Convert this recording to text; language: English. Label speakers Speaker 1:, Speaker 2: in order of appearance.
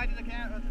Speaker 1: side of the camera.